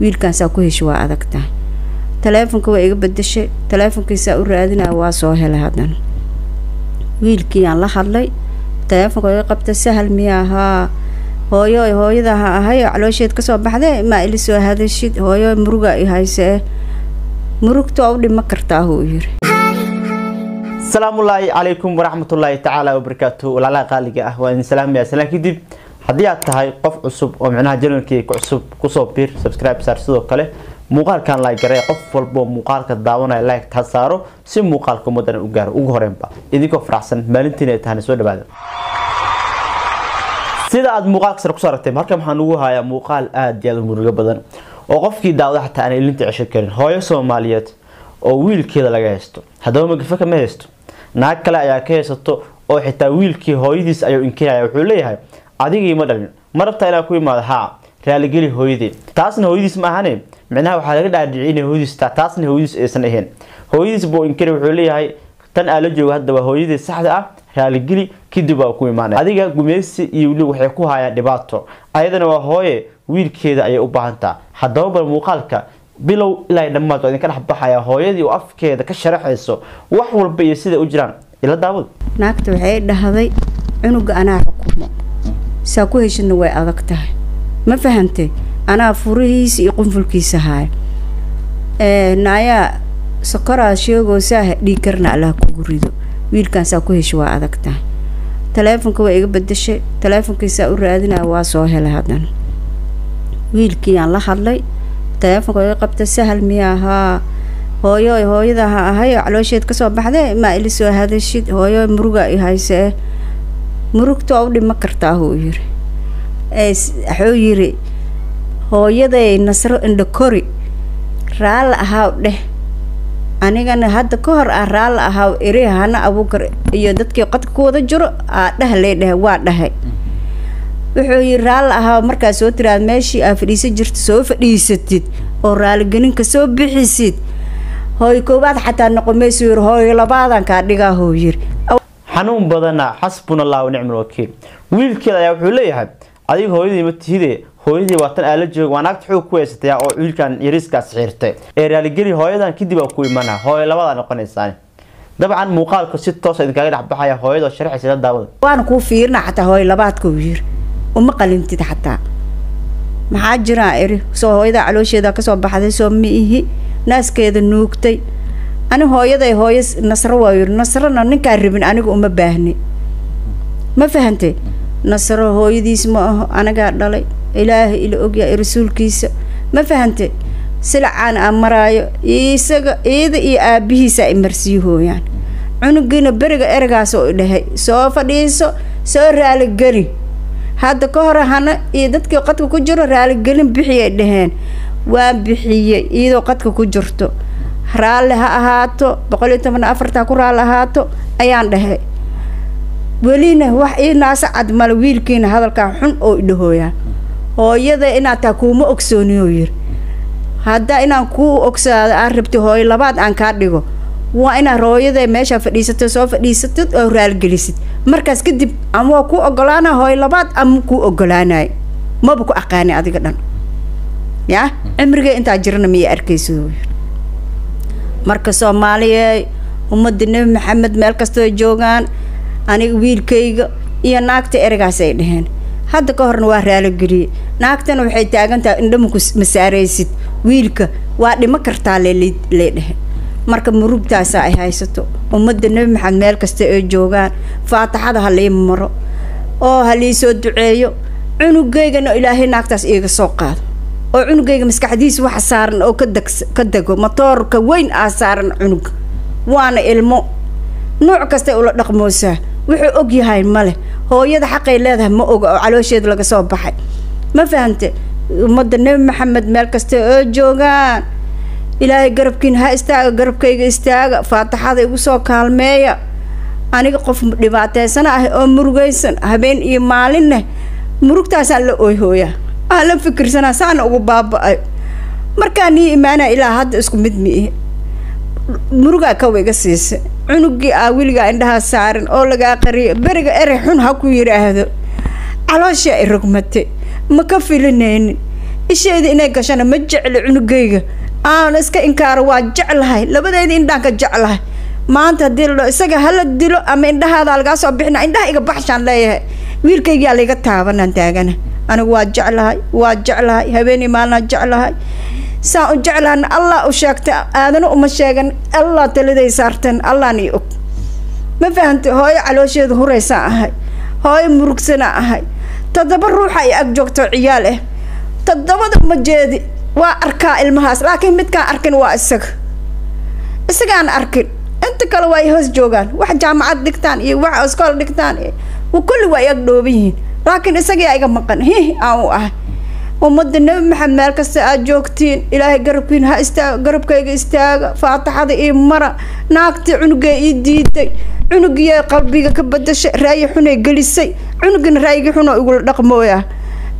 wiilkaansaa ku hesha waa adag tahay taleefonka waa iga bedeshay taleefonkiisaa u raadinaya waa soo helay haddana wiilkiiyaan la hadlay taleefonka iga qabta sahal miya ahaa hooyo hooyada ha ahay caloosheed ka soo baxday maa ili soo hadashid? Hooyo muruga i haysee murugta u dhima kartaahuu yiri. Asalaamullaahi calaykum waraxmatullaahi tacaala wabarakaatu walaalaha qaaliga ah waa idin salaamaya salaan kadib haddii aad tahay qof cusub oo micnaha janalkeyga cusub ku soo biir subscribe saar sidoo kale muuqaalkan like garee qof walbo muuqaalka daawanaya like ha saaro si muuqaalka ummadana u gaaro. Ugu horeenba idinkoo faraxsan maalintiina ay tahana soo dhawaada sida aad muuqaalka sare ku soo aragtay halkan waxaan ugu hayaa muuqaal aada iyo aada u badan oo qofkii daawada xataa aan ilinta ceshan karin hooyo soomaaliyeed oo wiilkeeda laga haysto. Haddaba magafa kama haysto? Naag kale ayaa ka haysato oo xitaa wiilkii hooyadiis ayuu inkinaya wuxuu leeyahay adigii ma dhalin. Ma rabtaa inaa ku imaado? Haa raaligeli hooyadii. Taasna hooyadiis ma ahane. Micnaha waxaa laga dhaadhiciyay inay hooyadiis taa taasna hooyadiis aysan ahayn. Hooyadiis buu inkiri wuxuu leeyahay tan aa la jooga hadda waa hooyadii saxda ah raaligeli kadib waa ku imaanaya adiga gumeysi iyo wili waxay ku hayaan dhibaato. Ayadana waa hooye wiilkeeda ayay u baahantaa haddaba bal muuqaalka bilow ilaa dhammaad waa idinka dhex baxaya hooyadii oo afkeeda ka sharaxayso wax walba iyo siday u jiraan. Ila daawad. Naagta waxay dhahday cunuga anaa xukumo saa ku heshidna way adag tahay. Ma fahantay anaa furihiisa iyo qunfulkiisa haaya naayaa sokoraa sheegoosaa dhiig karna allah kugu rido wiilkaansaa ku hesha waa adag tahay. Taleefonka waa iga bedeshay taleefonkiisaa u raadinaya waa soo helay haddana wiilkiiyaan la hadlay taleefonka iga qabta sahal miya ahaa hooyo hooyada ha ahay caloosheed ka soo baxday maa ili soo hadashid? Hooyo muruga i haysee murugta u dhima kartaahuu yiri. Wuxuu yiri hooyaday nasro indhakori raalla ahaaw dheh. Anigana hadda ka hor ah raalla ahaaw eri hana abuukar iyo dadkii qodka ku wada jiro aa dhehlee dheh waa dhahay. Wuxuu yiri raalla ahaaw markaa soo tiraad meeshii aa fadhiisan jirta soo fadhiisatid oo raaligelinka soo bixisid. Hooy koowaad xataa noqomaysu yiri hooyo labaadan kaa dhigaahuu yiri xanuun badana xasbuna allah nicmal wakiil. Wiilkeeda ayaa wuxuu leeyahay adiga hooyadii ma tihide hooyadii waa tan aala jooga waa naagta xoog ku haysataya oo wiilkan yariiskaas xiirtay ee raaligeli hooyadan kadib aa ku imana hooyo labadaa noqonaysaan. Dabcan muuqaalku si toosa idinkaaga dhex baxaya hooyadoo sharxaysa la daawada. Waana kuu fiirina xataa hooyo labaadkuu yiri uma qalintid xataa. Maxaa jiraa eri soo hooyada caloosheeda ka soo baxday soo ma ihi naaskeeda nuugtay ani hooyaday hooyo nasro waa yiri nasrona ninkaan rabin aniga uma baahni. Ma fahantay nasro hooyadiis ma aho anagaa dhalay. Ilaahay ila ogyahay rasuulkiisa. Ma fahantay silacaan aan maraayo isaga iida iyo aabihiisa imarsii hooyaan. Cunugiina beriga eragaas oo idhahay soo fadhiiso soo raaligeli hadda ka hore hana iyo dadkii qadka ku jiro raaligelin bixiyay dhaheen. Waan bixiyey iyadoo qadka ku jirto raalli ha ahaato boqol iyo toban afarta ha ku raalli ahaato ayaan dhahay. Welina wax ii naasa cad male wiilkiina hadalkaa xun oo idhahooyaa hooyada inaad taa kuuma ogsooniyo yiri haddaa inaan kuu ogsaado aan rabti hooyo labaad aan kaa dhigo. Waa inaad hooyada meeshaa fadhiisatay soo fadhiisatid oo raaligelisid markaas kadib ama waa kuu ogolaana hooyo labaad ama kuu ogolaanayo maba ku aqaani adiga dhan. Yaa? Cimrigee intaa jirana miya arkaysa marka soomaaliya ummadda nebi maxamed meel kastoo joogaan aniga wiilkayga iyo naagta eragaas ay dhaheen. Hadda ka horna waa raaligeliyey naagtana waxay taagan tahay indhamaku masaaraysid wiilka waa dhimo kartaa lee dhehe marka murugtaasa ay haysato. Ummadda nebi maxamed meel kasta ay joogaan faataxada ha maro. Oo ha lii soo duceeyo cunugaygana ilaahay naagtaas iiga soo qaado oo cunugayga maskaxdiisa waxa saaran oo kadeg ka dego matoorka weyn aa saaran cunuga waana ilmo. Nuuc kastay ula dhaqmoosaa wuxuu og yahay male. Hooyada xaqay leedahay ma oga oo caloosheeda laga soo baxay. Ma fahante ummadda nebi maxamed meel kasta oo joogaan. Ilaahay garabkiina ha istaaga garabkayga istaaga. Faataxada igu soo kaalmeeya. Aniga qof dhibaateysana ah oo murugaysan habeen iyo maalinne. Murugtaasaan la ooyhooyaa aan la fikirsanaa saana ugu baaba-ay markaa nii imaanaa ilaa hadda isku mid miihi murugaa kawa iga siisa cunugii aa weligaa indhahaa saaran oo lagaa qariyo beriga erey xun ha ku yidhaahdo calooshaa i rogmatay ma ka filinaynin isheeda inay gashana ma jecli cunugayga aan iska inkaaro waa jeclahay. Labadeyda indhaan ka jeclahay. Maanta haddii la isaga hala dilo ama indhahaadaa lagaa soo bixina indhaha iga baxshaan leeyahay. Wiilkaygaa layga taabanaan taagana anigu waa jeclahay waa jeclahay habeenii maalnaa jeclahay saan u jeclahana allah u sheegtay aadana uma sheegan allah taliday saarteen allahna i og. Ma fahantay hooyo caloosheeda huraysaan ahay hooyo murugsana ahay. Toddoba ruuxa ay ag joogto ciyaal ah toddobada uma jeedi waa arkaa ilmahaas laakiin midkaan arkin waa isaga. Isagaan arkin inta kale waa ay hoos joogaan wax jaamacad dhigtaan iyo wax iskool dhigtaan kulli waa ay ag dhooban yihiin laakiin isagii iga maqan. Hi aan u ahay ummadda nebi maxamed meel kasta aad joogtiin. Ilaahay garabkiin ha istaaga garabkayga istaaga. Faataxada ii mara. Naagtii cunugee ii diiday. Cunugiya qalbiga ka badashay raayi xunay gelisay. Cunugina raayigii xunoo igula dhaqmooya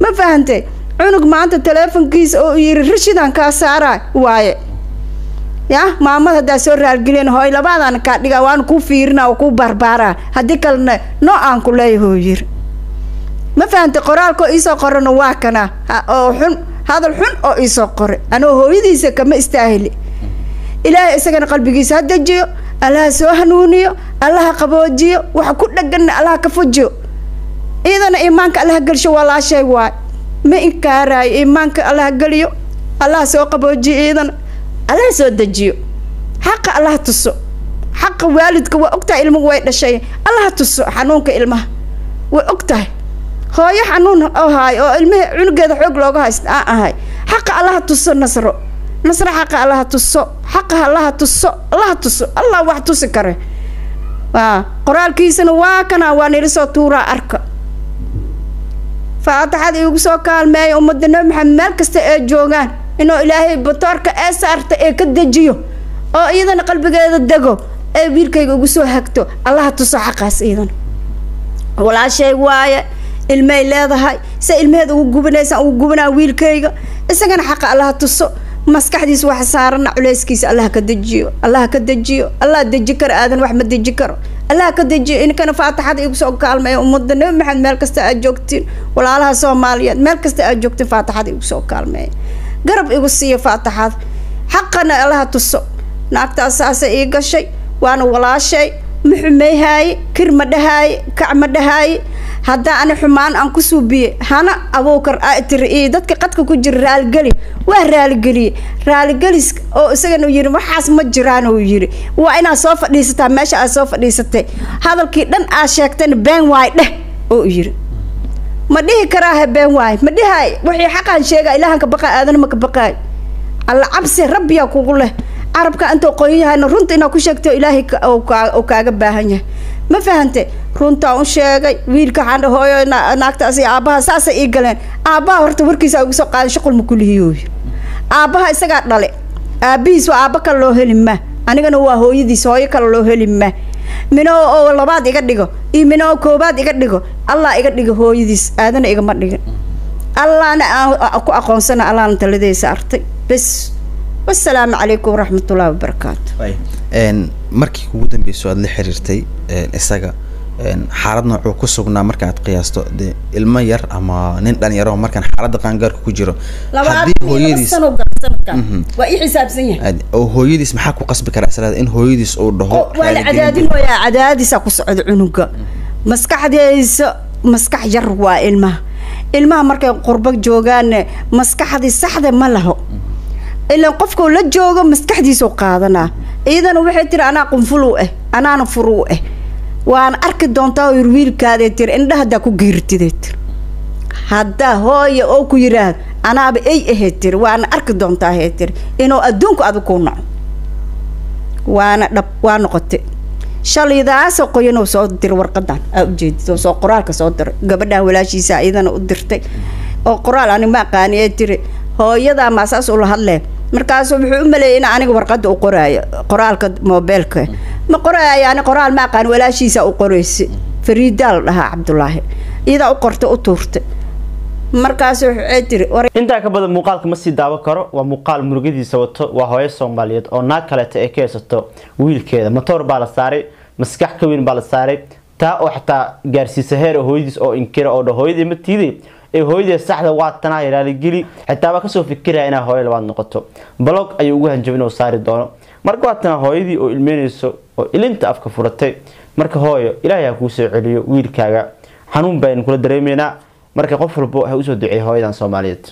ma fahantay cunug maanta taleefonkiisa oo yiri rashidaan kaa saaraa waaye. Ya maamada haddaa soo raalgelin hooy labaadaan kaa dhigaa waan kuu fiirina oo kuu barbaaraa haddii kalena noo aan ku leeyahoo yiri ma fahantay qoraalkoo iisoo qorana waa kana? Oo xun hadal xun oo iisoo qoray anoo hooyadiisa kama istaahili. Ilaahay isagana qalbigiisa ha dejiyo allaha soo hanuuniyo allaha qaboojiyo waxa ku dhaganna allaha ka fujiyo. Iidana iimaanka allaha gelsho walaashay waay. Ma inkaaraayo iimaanka allaha geliyo allaha soo qaboojiyo iidana allaha soo dejiyo. Xaqa allaha tuso. Xaqa waalidka waa ogtahay ilmuhu way dhashay. Allaha tuso xanuunka ilmaha. Way ogtahay hooyo xanuun oo haay oo ilmihii cunugeeda xoog looga haysta aan ahay xaqa allaha tuso nasro. Nasro xaqa allaha tuso. Xaqa allaha tuso. Allaha tuso. Allah wax tusi kare. Waa qoraalkiisana waa kana waa nila soo tuuraa arka. Faataxada iigu soo kaalmeeya ummadda nabi maxamed meel kasta ee joogaan inuu ilaahay batoorka ee saarta ee ka dejiyo oo iyadana qalbigeeda dego ee wiilkayga ugu soo hagto. Allaha tuso xaqaas iyadana. Walaashay waaye ilmay leedahay se ilmaheeda ugu gubanaysa ugu gubanaa wiilkayga. Isagana xaqa allaha tuso maskaxdiisa waxa saarana culeyskiisa allaha ka dejiyo allaha ka dejiyo allah deji karo aadan wax ma deji karo. Allaha ka dejiyo inkana faataxada igu soo kaalmeeya ummadda nabi maxamed meel kasta aad joogtiin walaalaha soomaaliyeed meel kasta aad joogtiin faataxada igu soo kaalmeeya garab igu siiya faataxada xaqana allaha tuso naagtaas saasa ii gashay waana walaashay ma xumayhaaye kir ma dhahaaye kac ma dhahaaye haddaa ani xumaan aan ku suubiye hana abuukar tiri iyo dadka qadka ku jira raaligeli waa raaligeliye raaligelis oo isagana yiri waxaas ma jiraan uu yiri. Waa inaad soo fadhiisataa meesha aad soo fadhiisatay. Hadalkii dhan aad sheegtayna been waay dheh oo yiri. Ma dhihi karaahe been waay? Ma dhihaay wixii xaqaan sheega ilaahan ka baqa aadana ma ka baqaay alla cabsi rabbiyaa kugu leh carabka intuu qoyan yahayna runta inaad ku sheegto ilaahay kaaga baahan yahay. Ma fahante runtaa u sheegay wiilka xandha hooyo naagtaas iyo aabbaha saasay ii galeen. Aabbaha horta warkiisa ugu soo qaaday shuqul ma kulihiyooy aabbaha isagaa dhale. Aabbihiis waa aabba kale loo heli ma. Anigana waa hooyadiis hooyo kale loo heli ma. Mino oo labaad iga dhigo. Iyo mino oo koobaad iga dhigo. Allah iga dhigo hooyadiis aadana igama dhigin. Allahna aan ku aqoonsana allahna taladeysa artay. Bes wasalaamu calaykum waraxmatullahi wabarakaatu markii kugu dambeyso aada la xiriirtay isaga xaalad noocuu ku sugnaa marka aad qiyaasto de ilmo yar ama nin dhalinyaro markaan xaaladda qaangaarka ku jiro yahay. Oo hooyadiis maxaa ku qasbi karaa islaada in hooyadiis uu dhaho cadaadisaa ku socda cunuga. Maskaxdiisa maskax yar waa ilmaha. Ilmaha markay qurbo joogaanne maskaxdii saxda ma laho ilaan qofkau la joogo maskaxdiisuu qaadanaa iyadana waxay tiri anaa qunfuluu ah anaana furuu ah waana arki doontaa yir wiilkaadee tiri indha haddaa ku geertiday tiri haddaa hooya oo ku yiraahdo anaaba ay ahayd tiri waana arki doontaa ahayd tiri inuu adduunku adig kuu naco waana dhab waa noqotay shalaydaasoo qoyanoo soo diray warqadan aa ujeedid oo soo qoraalka soo diray gabadhan walaashiisa iyadana u dirtay oo qoraal ani ma aqaani ee tiri hooyadaa maasaas ula hadlee markaasuu wuxuu u maleeyay in aniga warqadda u qoraayo qoraalka moobeelka. Ma qoraayo ani qoraal ma aqaan walaashiisa u qoraysa fariidaa la dhahaa cabdulaahi iyadaa u qortay u tuurtay markaasu waxay tiri intaa ka badan muuqaalka ma sii daawan karo. Waa muuqaal murugadiisa wato waa hooyo soomaaliyeed oo naag kaleeta ay ka haysato wiilkeeda. Matoor baa la saaray maskax ka weyn baa la saaray. Taa oo xataa gaarsiisa heer hooyadiis oo inkira oo dha hooyadii ma tiiday ee hooyadee saxda waa tanaa raaligeli xitaa waa ka soo fikiraya inaa hooyo labaad noqoto. Blog ayuu ugu hanjabin oo saari doono. Marka waa tanaa hooyadii oo ilmeynayso oo ilinta afka furatay marka hooyo ilaahay ha kuu soo celiyo wiilkaaga. Xanuun baynu kula dareemaynaa. Marka qof walbo ha u soo duceeya hooyadan soomaaliyeed